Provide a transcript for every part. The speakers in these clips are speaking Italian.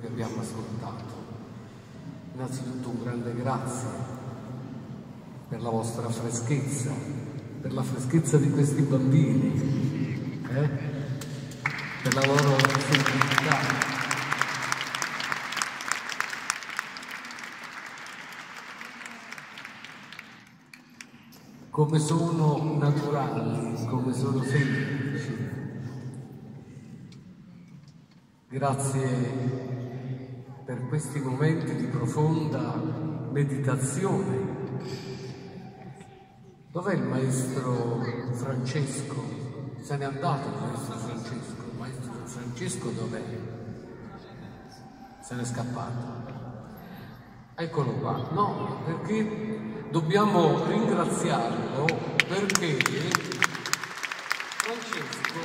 che abbiamo ascoltato. Innanzitutto un grande grazie per la vostra freschezza, per la freschezza di questi bambini, eh? per la loro semplicità. come sono naturali, come sono semplici. Grazie per questi momenti di profonda meditazione. Dov'è il maestro Francesco? Se n'è andato il maestro Francesco. Il maestro Francesco dov'è? Se n'è scappato. Eccolo qua. No, perché dobbiamo ringraziarlo perché Francesco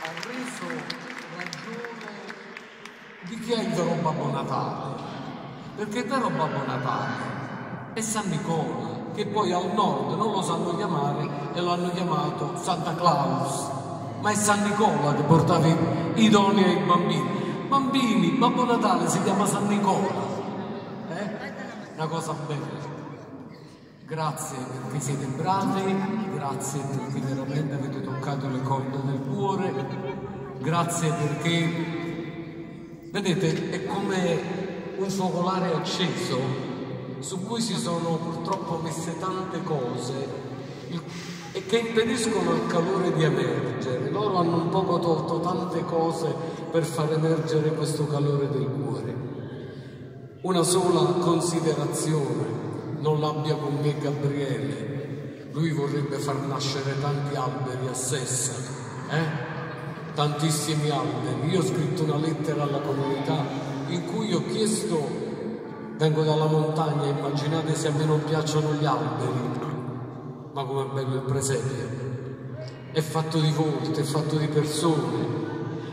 ha reso ragione di chi è il vero Babbo Natale. Perché il vero Babbo Natale è San Nicola, che poi al nord non lo sanno chiamare e lo hanno chiamato Santa Claus. Ma è San Nicola che portava i doni ai bambini. Bambini, Babbo Natale si chiama San Nicola. Eh? Una cosa bella. Grazie perché siete bravi, grazie perché veramente avete toccato le corde del cuore, grazie perché, vedete, è come un focolare acceso su cui si sono purtroppo messe tante cose e che impediscono al calore di emergere. Loro hanno un poco tolto tante cose per far emergere questo calore del cuore. Una sola considerazione non l'abbia con me Gabriele. Lui vorrebbe far nascere tanti alberi a Sessa, eh? Tantissimi alberi. Io ho scritto una lettera alla comunità in cui ho chiesto, vengo dalla montagna, immaginate se a me non piacciono gli alberi, ma com'è bello il presepio. È fatto di volte, è fatto di persone.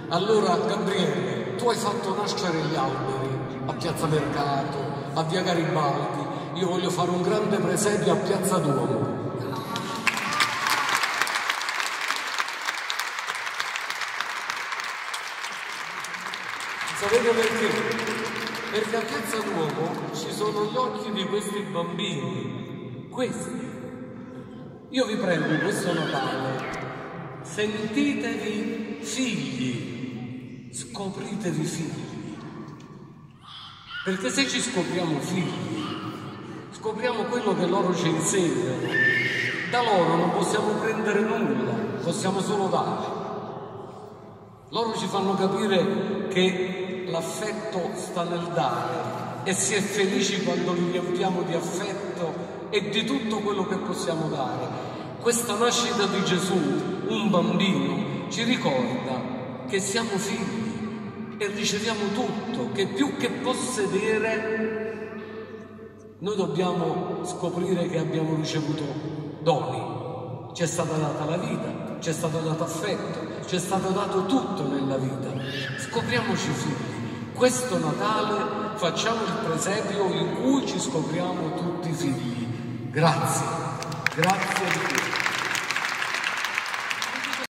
Allora, Gabriele, tu hai fatto nascere gli alberi a Piazza Mercato, a Via Garibaldi, io voglio fare un grande presepio a Piazza Duomo. Sapete perché? Perché a Piazza Duomo ci sono gli occhi di questi bambini, questi. Io vi prego questo Natale, sentitevi figli, scopritevi figli. Perché se ci scopriamo figli, scopriamo quello che loro ci insegnano. Da loro non possiamo prendere nulla, possiamo solo dare. Loro ci fanno capire che l'affetto sta nel dare e si è felici quando li riempiamo di affetto e di tutto quello che possiamo dare. Questa nascita di Gesù, un bambino, ci ricorda che siamo figli e riceviamo tutto, che più che possedere noi dobbiamo scoprire che abbiamo ricevuto doni. Ci è stata data la vita, ci è stato dato affetto, ci è stato dato tutto nella vita. Scopriamoci figli. Questo Natale facciamo il presepio in cui ci scopriamo tutti figli. Grazie, grazie di tutto.